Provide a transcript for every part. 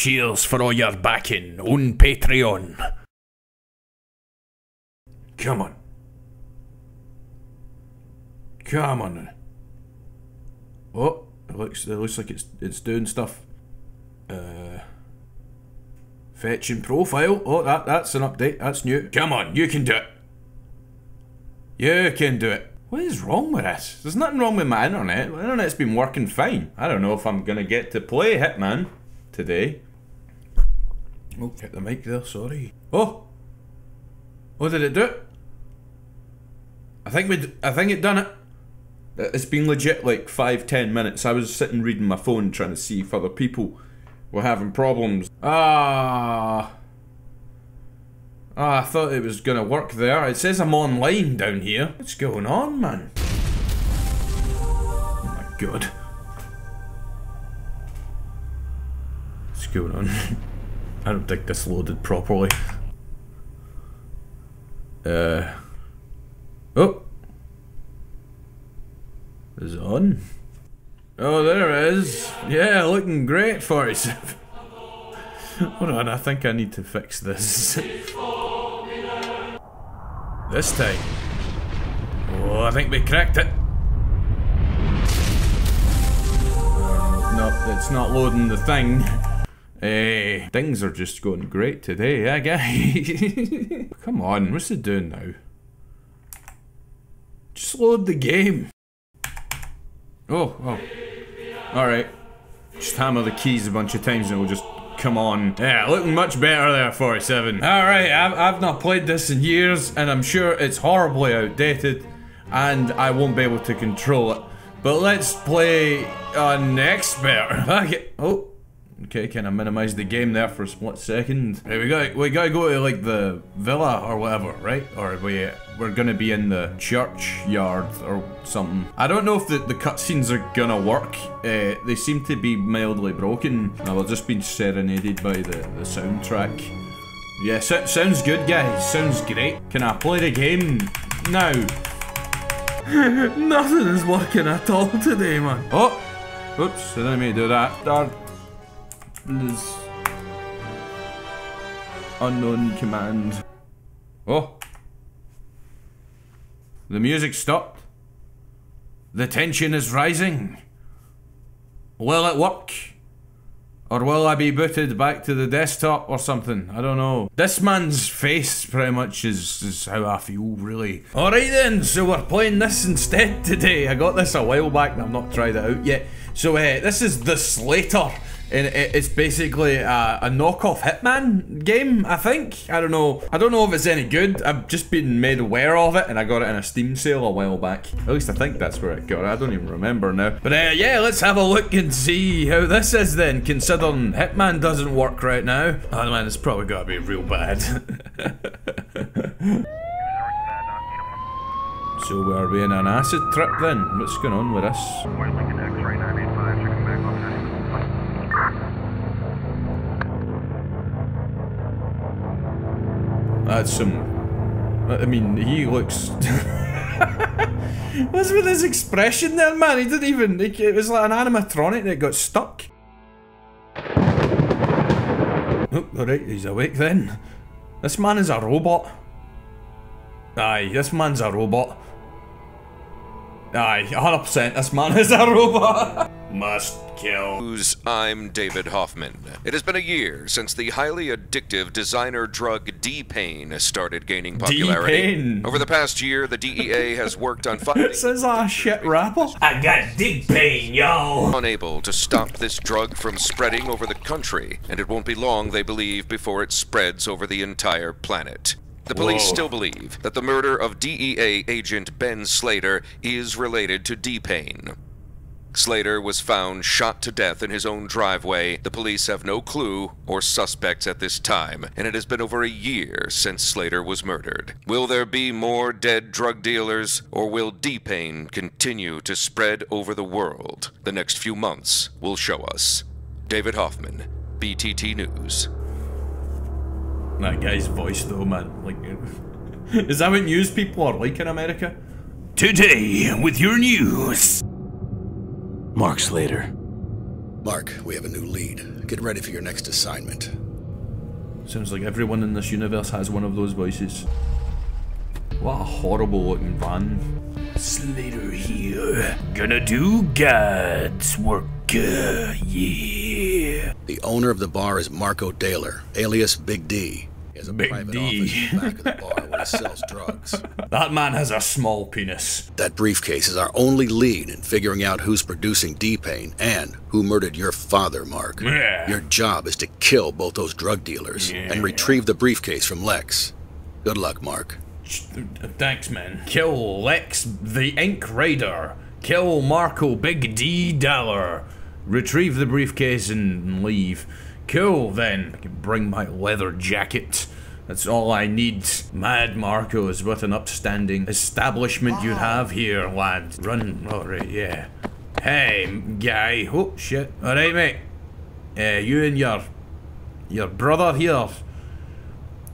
Cheers for all your backing on Patreon. Come on. Come on. Oh, it looks it looks like it's it's doing stuff. Uh fetching profile. Oh that that's an update. That's new. Come on, you can do it. You can do it. What is wrong with this? There's nothing wrong with my internet. My internet's been working fine. I don't know if I'm gonna get to play Hitman today. Oh, hit the mic there, sorry. Oh! What did it do? I think we I think it done it. It's been legit like five, ten minutes. I was sitting reading my phone trying to see if other people were having problems. Ah. Ah, I thought it was gonna work there. It says I'm online down here. What's going on, man? Oh my god. What's going on? I don't think this loaded properly. Uh. Oh! Is it on? Oh, there it is. Yeah, looking great, 47. Hold on, I think I need to fix this. this time. Oh, I think we cracked it. No, it's not loading the thing. Hey, things are just going great today, eh, guy? Come on, what's it doing now? Just load the game. Oh, oh. Alright. Just hammer the keys a bunch of times and it'll just come on. Yeah, looking much better there, 47. Alright, I've, I've not played this in years and I'm sure it's horribly outdated and I won't be able to control it. But let's play an expert. Okay. Oh. Okay, can I minimize the game there for a split second? Right, we got we gotta go to like the villa or whatever, right? Or we we're gonna be in the churchyard or something. I don't know if the, the cutscenes are gonna work. Uh, they seem to be mildly broken. We're just being serenaded by the, the soundtrack. Yeah, so, sounds good guys, sounds great. Can I play the game now? Nothing is working at all today, man. Oh! Oops, I didn't mean to do that. Darn. Please. Unknown command. Oh. The music stopped. The tension is rising. Will it work? Or will I be booted back to the desktop or something? I don't know. This man's face pretty much is, is how I feel, really. Alright then, so we're playing this instead today. I got this a while back and I've not tried it out yet. So uh, this is The Slater. And it's basically a, a, knockoff Hitman game, I think. I don't know. I don't know if it's any good. I've just been made aware of it, and I got it in a Steam sale a while back. At least I think that's where it got it. I don't even remember now. But uh, yeah, let's have a look and see how this is then, considering Hitman doesn't work right now. Oh man, it's probably gotta be real bad. so we're we in an acid trip then? What's going on with us? That's some. I mean, he looks. What's with his expression there, man? He didn't even. It was like an animatronic that got stuck. Oh, alright, he's awake then. This man is a robot. Aye, this man's a robot. Aye, 100% this man is a robot. Must kill. I'm David Hoffman. It has been a year since the highly addictive designer drug D-Pain started gaining popularity. D-Pain. Over the past year, the DEA has worked on finding... this is a shit rapper. I got D-Pain, yo! Unable to stop this drug from spreading over the country, and it won't be long, they believe, before it spreads over the entire planet. The police Whoa. still believe that the murder of DEA agent Ben Slater is related to D-Pain. Slater was found shot to death in his own driveway. The police have no clue or suspects at this time, and it has been over a year since Slater was murdered. Will there be more dead drug dealers, or will D-Pain continue to spread over the world? The next few months will show us. David Hoffman, BTT News. That guy's voice, though, man. Like, is that what news people are like in America? Today, with your news. Mark Slater. Mark, we have a new lead. Get ready for your next assignment. Sounds like everyone in this universe has one of those voices. What a horrible looking van. Slater here. Gonna do God's work. Uh, yeah. The owner of the bar is Marco Daler, alias Big D. He has a Big private D. office in the back of the bar where he sells drugs. That man has a small penis. That briefcase is our only lead in figuring out who's producing D-Pain and who murdered your father, Mark. Yeah. Your job is to kill both those drug dealers and retrieve the briefcase from Lex. Good luck, Mark. Thanks, man. Kill Lex the Ink Raider. Kill Marco Big D Dollar. Retrieve the briefcase and leave. Cool, then. I can bring my leather jacket. That's all I need. Mad Marcos, what an upstanding establishment you have here, lad. Run, alright, yeah. Hey, guy. Oh, shit. Alright, mate. Uh, you and your... your brother here.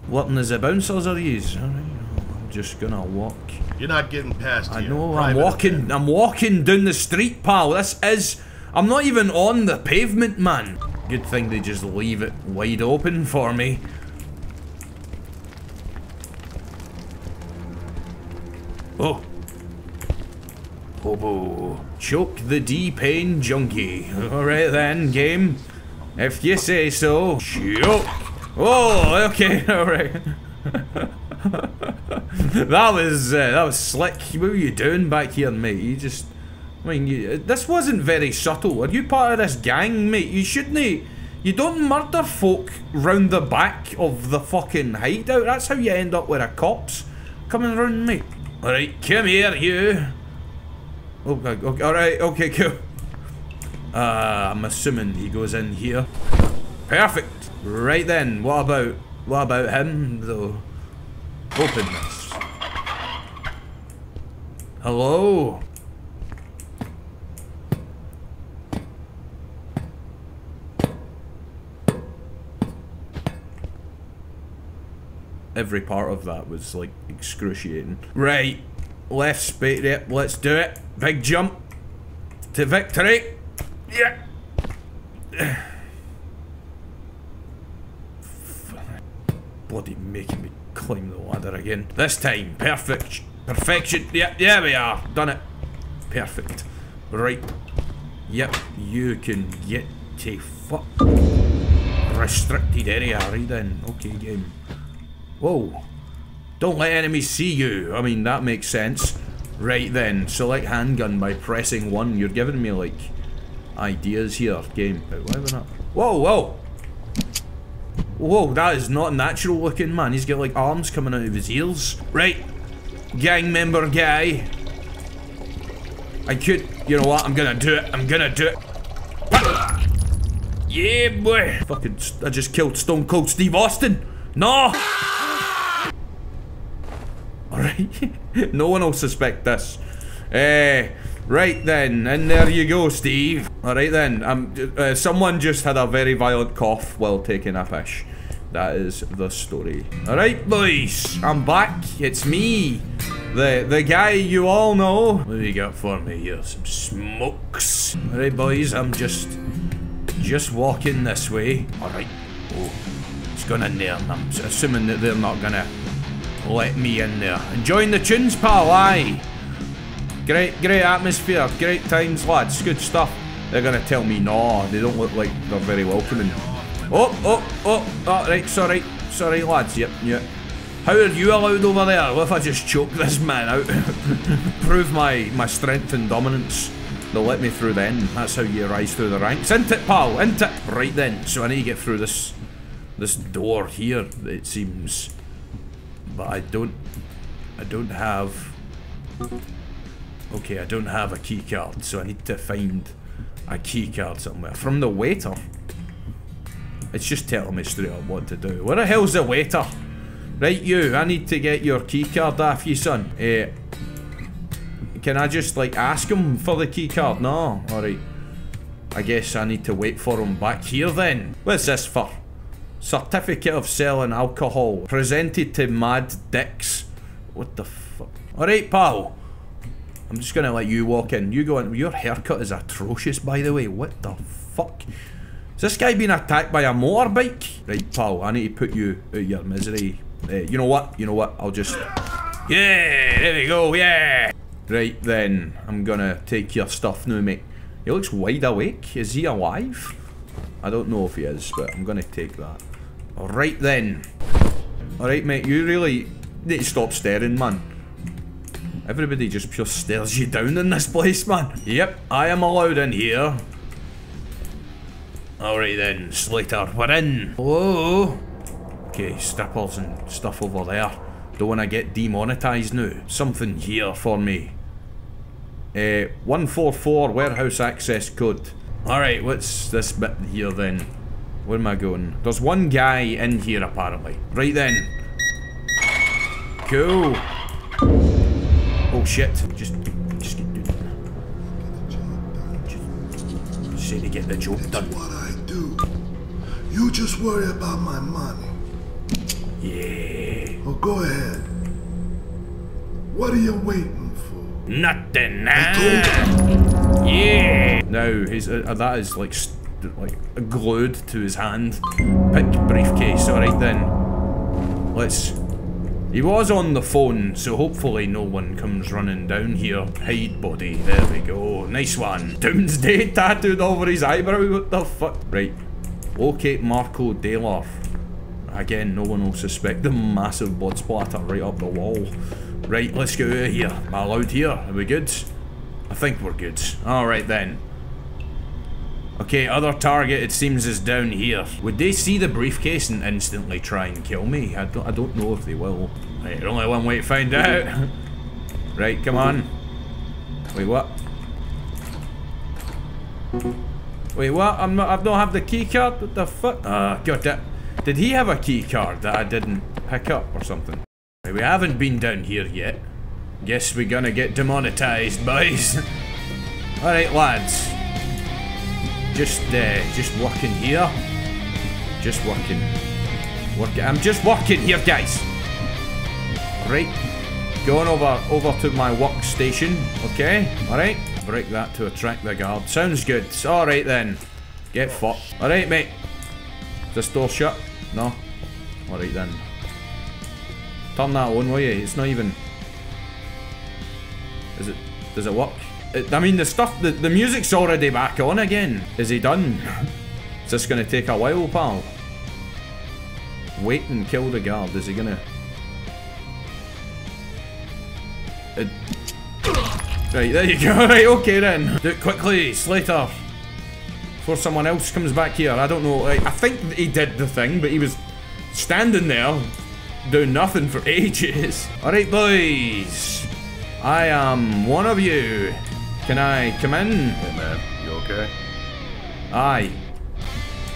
Working as a bouncers are yous? Alright, I'm just gonna walk. You're not getting past I here. know, I'm walking, event. I'm walking down the street, pal. This is, I'm not even on the pavement, man. Good thing they just leave it wide open for me. Oh. Hobo. Choke the D-Pain Junkie. Alright then, game. If you say so. Choke. Oh, okay, alright. that was uh, that was slick. What were you doing back here, mate? You just, I mean, you, this wasn't very subtle. Are you part of this gang, mate? You shouldn't. You don't murder folk round the back of the fucking hideout. That's how you end up with a cops coming round, mate. All right, come here, you. Okay, okay, all right, okay, cool. Uh, I'm assuming he goes in here. Perfect. Right then, what about what about him though? Open this. Hello? Every part of that was like excruciating. Right, left space, yep, let's do it. Big jump to victory. Yeah. Bloody making me climb the ladder again. This time, perfect. Perfection. Yep, yeah, we are. Done it. Perfect. Right. Yep, you can get to fuck. Restricted area, right then. Okay, game. Whoa. Don't let enemies see you. I mean, that makes sense. Right then, select handgun by pressing 1. You're giving me, like, ideas here, game. Why would not? Whoa, whoa! Whoa, that is not natural looking, man. He's got, like, arms coming out of his ears. Right. Gang member guy. I could... You know what? I'm gonna do it. I'm gonna do it. Yeah, boy. Fucking... I just killed Stone Cold Steve Austin. No! Alright. no one will suspect this. Eh... Right then, and there you go, Steve. Alright then, um, uh, someone just had a very violent cough while taking a piss. That is the story. Alright, boys, I'm back. It's me. The the guy you all know. What do you got for me here? Some smokes. Alright, boys, I'm just just walking this way. Alright. Oh, it's gone in there. I'm assuming that they're not gonna let me in there. Enjoying the tunes, pal, aye. Great, great atmosphere, great times, lads, good stuff. They're gonna tell me no, they don't look like they're very welcoming. Oh, oh, oh, oh, right, sorry, sorry, lads, yep, yep. How are you allowed over there? What if I just choke this man out? Prove my, my strength and dominance. They'll let me through then. That's how you rise through the ranks. Isn't it, pal? Isn't it? Right then, so I need to get through this this door here, it seems. But I don't I don't have Okay, I don't have a key card, so I need to find a key card somewhere. From the waiter. It's just telling me straight up what to do. Where the hell's the waiter? Right, you, I need to get your key card off you, son. Eh, can I just, like, ask him for the key card? No? Alright. I guess I need to wait for him back here then. What's this for? Certificate of selling alcohol. Presented to Mad Dicks. What the fuck? Alright, pal. I'm just gonna let you walk in. You go in. Your haircut is atrocious, by the way. What the fuck? Is this guy being attacked by a motorbike? Right, pal, I need to put you out your misery. Uh, you know what? You know what? I'll just... Yeah, there we go, yeah! Right then, I'm gonna take your stuff now, mate. He looks wide awake. Is he alive? I don't know if he is, but I'm gonna take that. Alright then. Alright, mate, you really need to stop staring, man. Everybody just pure stares you down in this place, man. Yep, I am allowed in here. Alright then, Slater, we're in. Whoa. Okay, strippers and stuff over there. Don't want to get demonetized now. Something here for me. Uh, 144 warehouse access code. Alright, what's this bit here then? Where am I going? There's one guy in here apparently. Right then. Cool. Oh shit. Just, just get, just, just say to get the job done. What I do. You just worry about my money. Yeah. Well, go ahead. What are you waiting for? Nothing. I Ah. Yeah. Now his uh, that is like like glued to his hand. Pick briefcase. All right then. Let's. He was on the phone, so hopefully no one comes running down here. Hide body. There we go. Nice one. Doomsday tattooed over his eyebrow. What the fuck? Right. Locate Marco Dalar. Again, no one will suspect the massive blood splatter right up the wall. Right, let's get out of here. Am I allowed here? Are we good? I think we're good. Alright then. Okay, other target it seems is down here. Would they see the briefcase and instantly try and kill me? I don't, I don't know if they will. Right, only one way to find out. right, come on. Wait, what? Wait, what? I'm not, I don't have the key card? What the fuck? Ah, got it. Did he have a key card that I didn't pick up or something? Right, we haven't been down here yet. Guess we're gonna get demonetized, boys. Alright, lads. Just, uh, just working here. Just working. Working. I'm just working here, guys. Right. Going over, over to my workstation. Okay. Alright. Break that to attract the guard. Sounds good. Alright then. Get fucked. Alright, mate. Is this door shut? No? Alright then. Turn that on, will you? It's not even... Is it... Does it work? I mean, the stuff... The, the music's already back on again. Is he done? Is this gonna take a while, pal? Wait and kill the guard. Is he gonna... It... Right, there you go. Right, okay then. Do it quickly, Slater. Before someone else comes back here. I don't know. I think he did the thing, but he was standing there doing nothing for ages. Alright, boys. I am one of you. Can I come in? Hey man, you okay? Aye.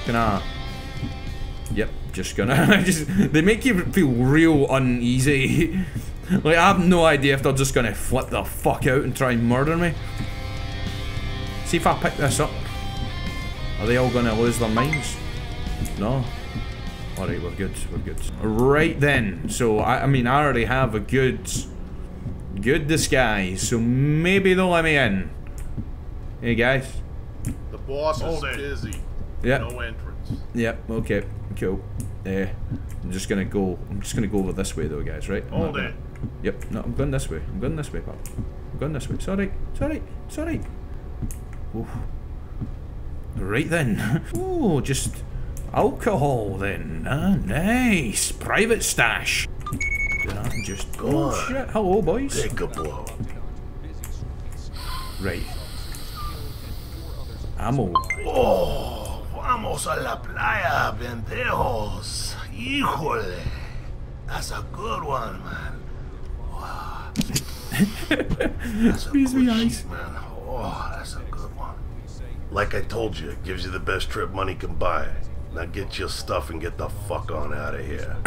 Can I? Yep, just gonna. just they make you feel real uneasy. like I have no idea if they're just gonna flip the fuck out and try and murder me. See if I pick this up. Are they all gonna lose their minds? No. Alright, we're good, we're good. Right then, so I, I mean I already have a good good disguise, so maybe they'll let me in. Hey guys. The boss Hold is it. busy. Yep. No entrance. Yep, okay, cool. Uh, I'm just gonna go, I'm just gonna go over this way though, guys, right? I'm not Hold gonna- it. Yep, no, I'm going this way. I'm going this way, pal. I'm going this way. Sorry, sorry, sorry. alright. Oof. Right then. Oh, just alcohol then. Ah, nice. Private stash. I just... go Oh, on. shit. Hello, boys. Take a blow. Right. Ammo. Oh, vamos a la playa, pendejos. Híjole. That's a good one, man. Wow. That's a good man. Oh, that's a good one. Like I told you, it gives you the best trip money can buy. Now get your stuff and get the fuck on out of here.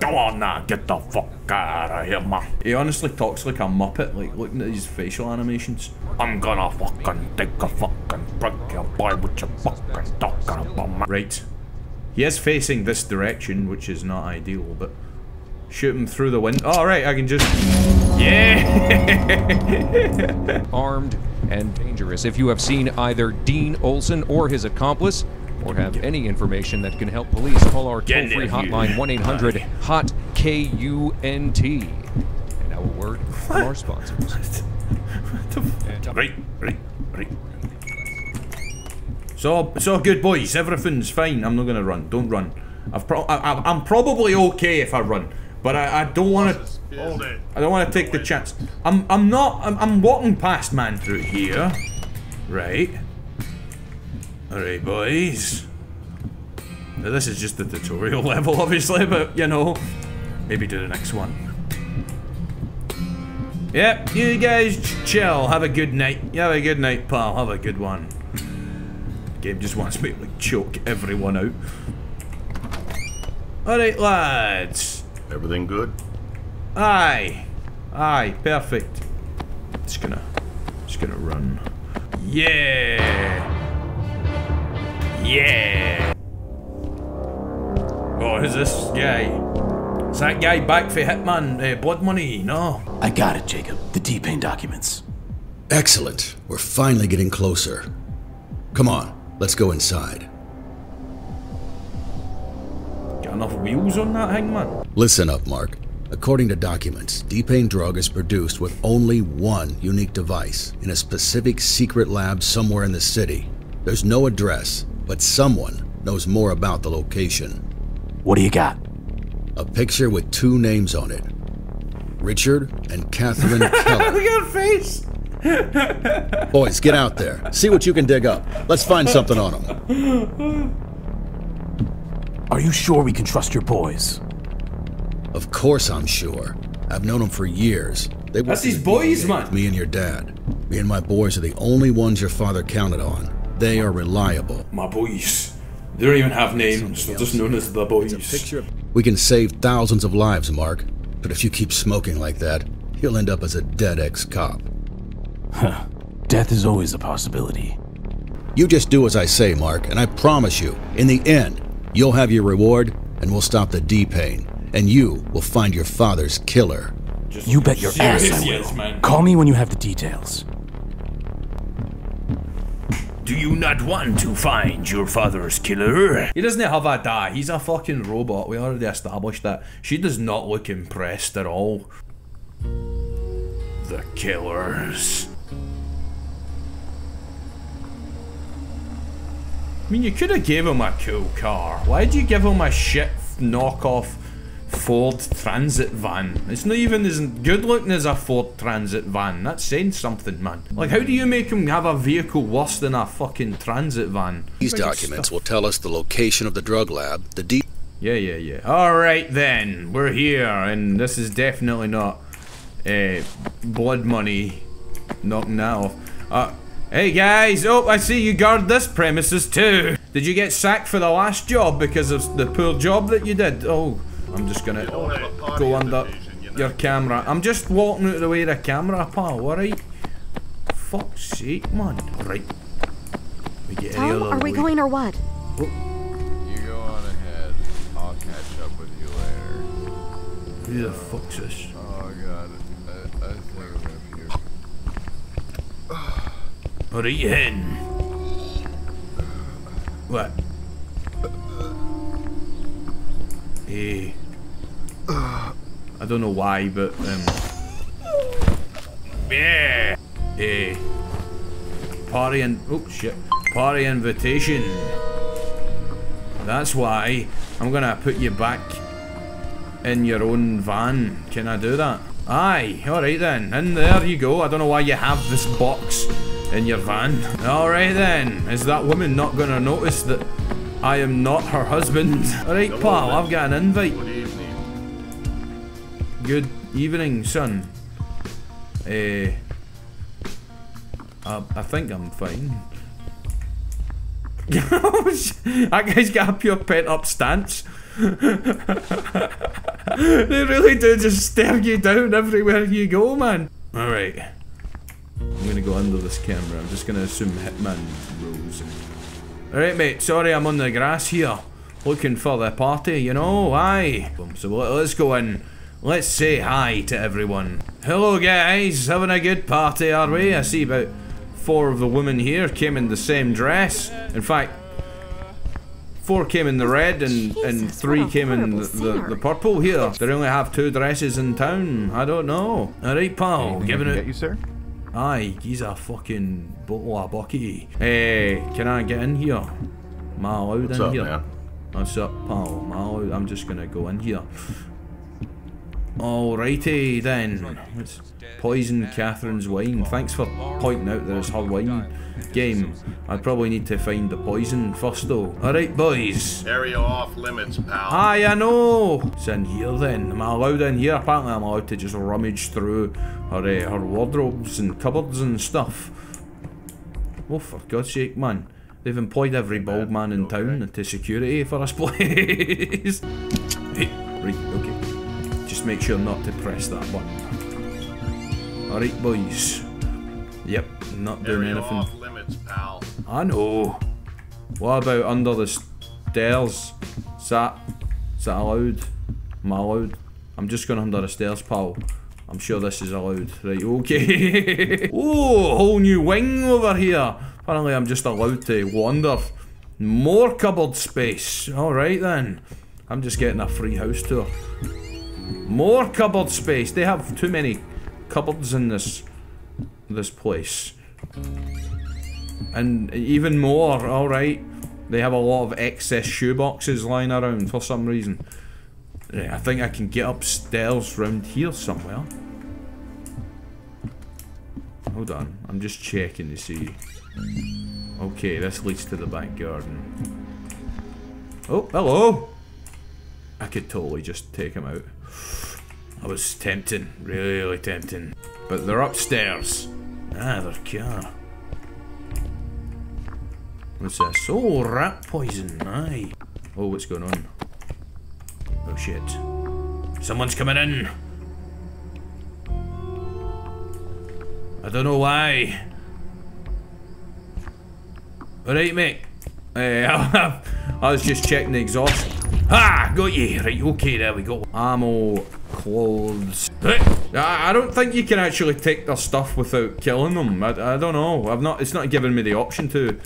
Come on now, get the fuck out of here, man. He honestly talks like a muppet, like looking at his facial animations. I'm gonna fucking take a fucking break your boy with your fucking talking about, man. Right. He is facing this direction, which is not ideal, but shoot him through the window. Oh, right, I can just. Yeah! armed and dangerous. If you have seen either Dean Olson or his accomplice, or have any information that can help police, call our toll-free hotline 1-800-HOT-K-U-N-T. And now a word from our sponsors. Right, right, right. So, so good, boys. Everything's fine. I'm not gonna run. Don't run. I've pro- I, I, I'm probably okay if I run, but I, I don't want to. Hold. I don't want to take the chance. I'm I'm not. I'm, I'm walking past man through here. Right. All right, boys. Now, this is just the tutorial level, obviously, but you know, maybe do the next one. Yep, you guys chill. Have a good night. Have a good night, pal. Have a good one. Game just wants me to like choke everyone out. Alright, lads. Everything good? Aye. Aye, perfect. Just gonna just gonna run. Yeah. Yeah. Oh, who's this guy? Is that guy back for Hitman uh, Blood Money? No. I got it, Jacob. The D-Pain documents. Excellent. We're finally getting closer. Come on, let's go inside. Got enough wheels on that thing, man? Listen up, Mark. According to documents, D-Pain drug is produced with only one unique device in a specific secret lab somewhere in the city. There's no address, but someone knows more about the location. What do you got? A picture with two names on it. Richard and Catherine Keller. Look at her face! Boys, get out there. See what you can dig up. Let's find something on them. Are you sure we can trust your boys? Of course I'm sure. I've known them for years. They That's worked his in the boys, man. Me and your dad. Me and my boys are the only ones your father counted on. They are reliable. My boys. They don't even have names. They're just known as the boys. We can save thousands of lives, Mark. But if you keep smoking like that, you'll end up as a dead ex-cop. Huh. Death is always a possibility. You just do as I say, Mark, and I promise you, in the end, you'll have your reward, and we'll stop the D-Pain, and you will find your father's killer. You bet your ass I will. yes, man. Call me when you have the details. Do you not want to find your father's killer? He doesn't have a dad. He's a fucking robot. We already established that. She does not look impressed at all. The killers. I mean, you could have gave him a cool car. Why'd you give him a shit knockoff Ford Transit van? It's not even as good looking as a Ford Transit van. That's saying something, man. Like, how do you make him have a vehicle worse than a fucking transit van? These documents will tell us the location of the drug lab, the D. Yeah, yeah, yeah. Alright then, we're here, and this is definitely not uh, blood money knocking that off. Uh, hey guys, oh, I see you guard this premises too. Did you get sacked for the last job because of the poor job that you did? Oh, I'm just gonna Don't have a party go under invitation, your camera. I'm just walking out of the way of the camera, pal, alright? Fuck's sake, man. Right. We get any Tom, are we way- going or what? Oh. You go on ahead. I'll catch up with you later. Who the fuck's this? Oh god. I, I think I'm here. Alright then. What? Eh. I don't know why, but um. Yeah. Eh. Party and oh shit. Party invitation. That's why I'm gonna put you back in your own van. Can I do that? Aye, alright then. And there you go. I don't know why you have this box in your van. Alright then. Is that woman not gonna notice that I am not her husband? Alright, pal, I've got an invite. Good evening. Son. Eh. I, I think I'm fine. that guy's got a pure pent up stance. they really do just stare you down everywhere you go, man. Alright. I'm gonna go under this camera. I'm just gonna assume Hitman rules. Alright, mate. Sorry I'm on the grass here. Looking for the party, you know? Aye. So let's go in. Let's say hi to everyone. Hello guys, having a good party are we? I see about four of the women here came in the same dress. In fact, four came in the red and, and three came in the, the, the purple here. They only have two dresses in town. I don't know. Alright pal, giving it... you, sir? Aye, he's a fucking bottle of bucky. Hey, eh, can I get in here? Am I allowed What's in up, here? man? What's up, pal? Am I allowed? I'm just gonna go in here. Alrighty then. let's poison Catherine's wine. Thanks for pointing out that it's her wine. Game. I probably need to find the poison first though. Alright boys. Area off limits, pal. Aye, I know. It's in here then. Am I allowed in here? Apparently, I'm allowed to just rummage through her uh, her wardrobes and cupboards and stuff. Oh, for God's sake, man! They've employed every bald man in town into security for this place. right, okay. Just make sure not to press that button. All right, boys. Yep, not doing Area anything. off limits, pal. I know. What about under the stairs? Is that, is that allowed? Am I allowed? I'm just going under the stairs, pal. I'm sure this is allowed. Right, okay. oh, whole new wing over here. Apparently I'm just allowed to wander. More cupboard space. Alright then. I'm just getting a free house tour. More cupboard space. They have too many cupboards in this this place. And even more, alright. They have a lot of excess shoeboxes lying around for some reason. I think I can get upstairs round here somewhere. Hold on, I'm just checking to see. Okay, this leads to the back garden. Oh, hello! I could totally just take him out. I was tempting, really tempting. But they're upstairs. Ah, they're car. What's this? Oh, rat poison, aye. Oh, what's going on? Oh shit. Someone's coming in! I don't know why. Alright, mate. Eh, I was just checking the exhaust. Ah, got you. Right, okay, there we go. Ammo, clothes. I I don't think you can actually take their stuff without killing them. I, I don't know. I've not. It's not given me the option to.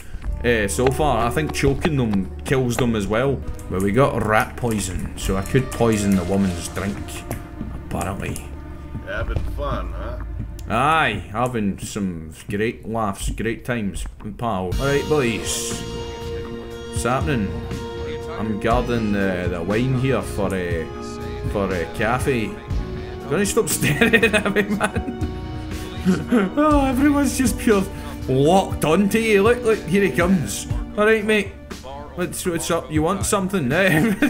Uh, so far, I think choking them kills them as well. But we got rat poison, so I could poison the woman's drink. Apparently. Having fun, huh? Aye, having some great laughs, great times, pal. Alright, boys. What's happening? I'm guarding the, the wine here for a for uh, a cafe. Gonna stop staring at me, man. oh, everyone's just pure locked onto you. Look, look, here he comes. Alright, mate. What's, what's up? You want something? Eh?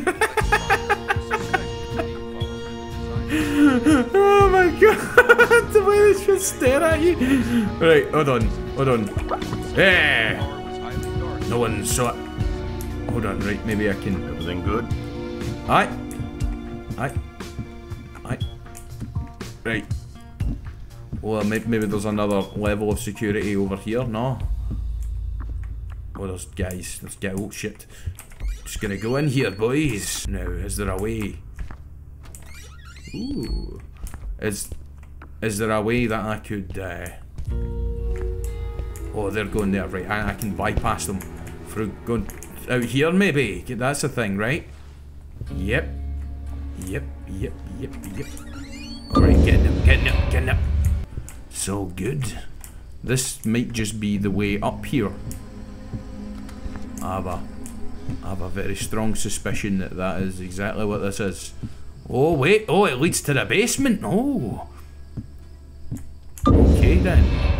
oh my god, the way they just stare at you. Right, hold on, hold on. Yeah. No one saw it. Hold on, right, maybe I can. Everything good? Aye. Aye. Aye. Right. Well, maybe, maybe there's another level of security over here. No. Oh, there's guys. There's guys. Oh, shit. Just gonna go in here, boys. Now, is there a way? Ooh. Is is there a way that I could uh Oh they're going there, right. I, I can bypass them through going Oh, out here maybe. That's the thing, right? Yep. Yep, yep, yep, yep. Alright, getting up, getting up, getting up. So good. This might just be the way up here. I have a, I have a very strong suspicion that that is exactly what this is. Oh wait, oh it leads to the basement. Oh. Okay then.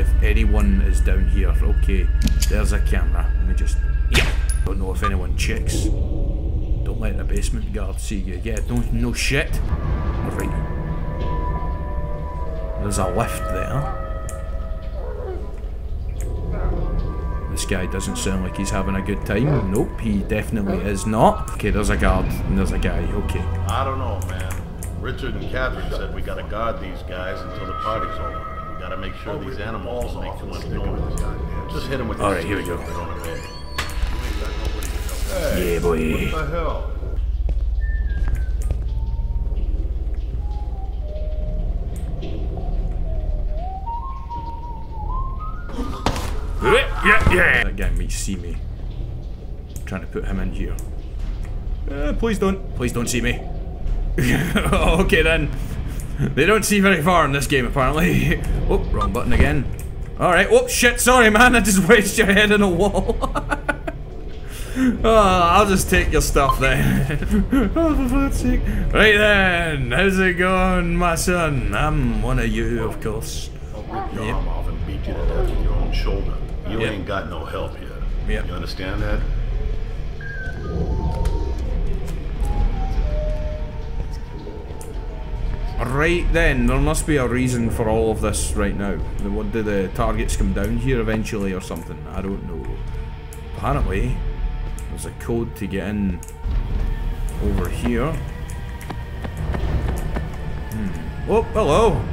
If anyone is down here. Okay, there's a camera. Let me just. Yeah. Don't know if anyone checks. Don't let the basement guard see you. Yeah, don't no shit. Alright. There's a lift there. This guy doesn't sound like he's having a good time. Nope, he definitely is not. Okay, there's a guard and there's a guy. Okay. I don't know, man. Richard and Catherine said we gotta guard these guys until the party's over got to make sure oh, these animals don't make too much noise. Just hit them with. All right, here we go. Yeah, boy. What the hell? Yeah, yeah. That guy may see me. I'm trying to put him in here. Uh, please don't. Please don't see me. okay then. They don't see very far in this game apparently. oh, wrong button again. Alright, oh shit, sorry man, I just wedged your head in a wall. oh, I'll just take your stuff then. oh, for fuck's sake. Right then, how's it going, my son? I'm one of you, of course. I'll rip your arm off and beat you to death with your own shoulder. You Yep. ain't got no help here. Yep. You understand that? Right then, there must be a reason for all of this right now. What do the targets come down here eventually or something? I don't know. Apparently, there's a code to get in over here. Hmm. Oh, hello.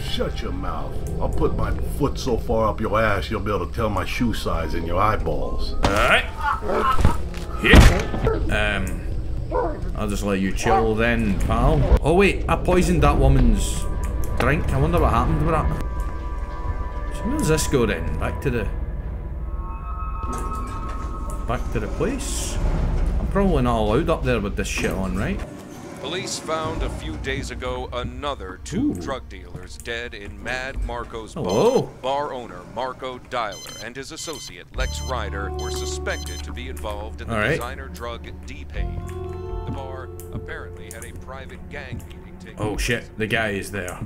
Shut your mouth. I'll put my foot so far up your ass you'll be able to tell my shoe size in your eyeballs. Alright. Here. Um, I'll just let you chill then, pal. Oh wait, I poisoned that woman's drink. I wonder what happened with that. So where does this go then? Back to the... Back to the place? I'm probably not allowed up there with this shit on, right? Police found a few days ago another two drug dealers dead in Mad Marco's Hello. bar. Bar owner Marco Dialer and his associate Lex Ryder were suspected to be involved in the right. designer drug D-Pain. The bar apparently had a private gang meeting taking Oh shit, the guy is there.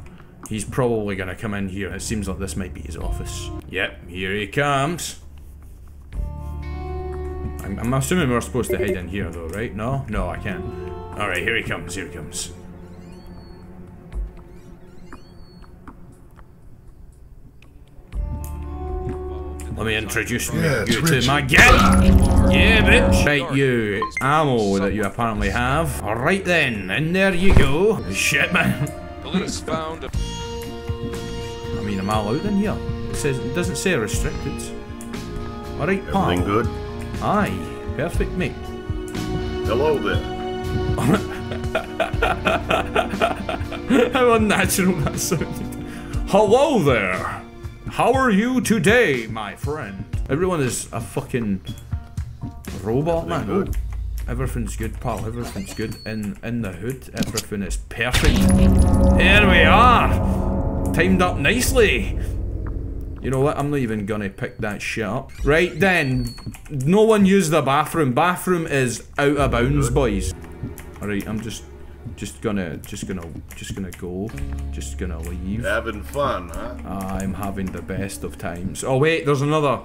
He's probably gonna come in here. It seems like this might be his office. Yep, here he comes. I'm, I'm assuming we're supposed to hide in here though, right? No? No, I can't. Alright, here he comes, here he comes. Let me introduce Yeah, you to my gang. Yeah, bitch. Right, you. Ammo that you apparently have. Alright then, and there you go. Shit, man. Police found a I mean, am I allowed in here? It says it doesn't say restricted. All right, pal. Everything good? Aye, perfect, mate. Hello there. How unnatural that sounded. Hello there. How are you today, my friend? Everyone is a fucking robot, man. Good? Everything's good, pal. Everything's good in in the hood. Everything is perfect. Here we are. Timed up nicely. You know what? I'm not even gonna pick that shit up. Right then, no one use the bathroom. Bathroom is out of bounds, boys. Alright, I'm just just gonna just gonna just gonna go. Just gonna leave. Having fun, huh? I'm having the best of times. Oh wait, there's another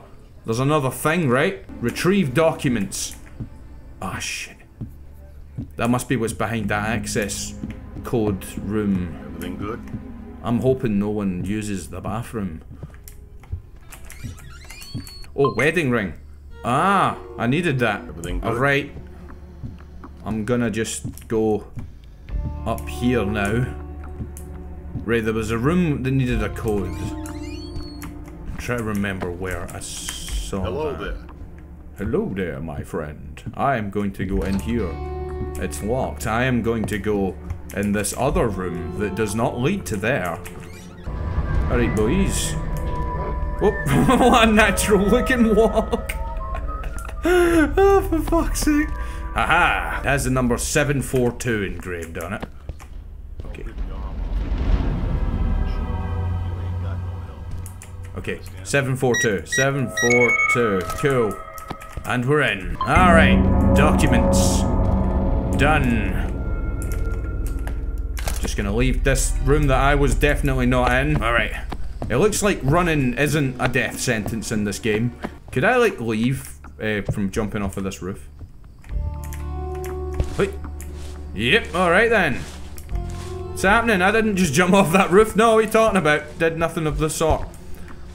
there's another thing, right? Retrieve documents. Ah shit. That must be what's behind that access code room. Everything good? I'm hoping no one uses the bathroom. Oh, wedding ring. Ah, I needed that. Everything good? Alright. I'm gonna just go up here now. Right, there was a room that needed a code. I'm to remember where I Hello there. Hello there, my friend. I am going to go in here. It's locked. I am going to go in this other room that does not lead to there. Alright, boys. Oh, what a natural looking walk. oh, for fuck's sake. Aha! It has the number 742 engraved on it. Okay, 742. 742. Cool. And we're in. Alright, documents. Done. Just gonna leave this room that I was definitely not in. Alright. It looks like running isn't a death sentence in this game. Could I, like, leave uh, from jumping off of this roof? Wait. Yep, alright then. What's happening? I didn't just jump off that roof. No, what are you talking about? Did nothing of the sort.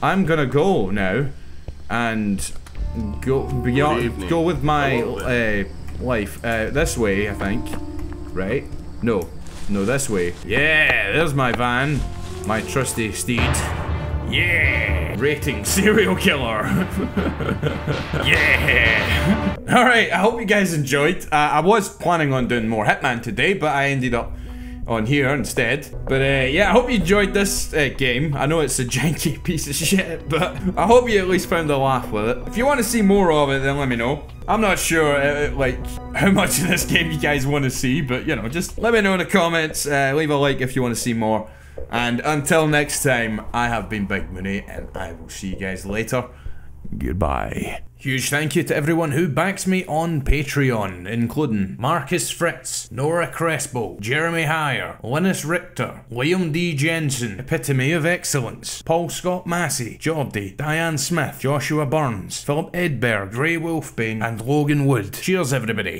I'm gonna go now and go beyond, go with my uh, life uh, this way. I think, right? No, no, this way. Yeah, there's my van, my trusty steed. Yeah, rating serial killer. yeah. All right, I hope you guys enjoyed. Uh, I was planning on doing more Hitman today, but I ended up on here instead. But uh, yeah, I hope you enjoyed this uh, game. I know it's a janky piece of shit, but I hope you at least found a laugh with it. If you want to see more of it, then let me know. I'm not sure, uh, like, how much of this game you guys want to see, but, you know, just let me know in the comments. Uh, leave a like if you want to see more. And until next time, I have been Big Mooney, and I will see you guys later. Goodbye. Huge thank you to everyone who backs me on Patreon, including Marcus Fritz, Nora Crespo, Jeremy Heyer, Linus Richter, Liam D. Jensen, Epitome of Excellence, Paul Scott Massey, Jordy, Diane Smith, Joshua Burns, Philip Edberg, Ray Wolfbane, and Logan Wood. Cheers, everybody.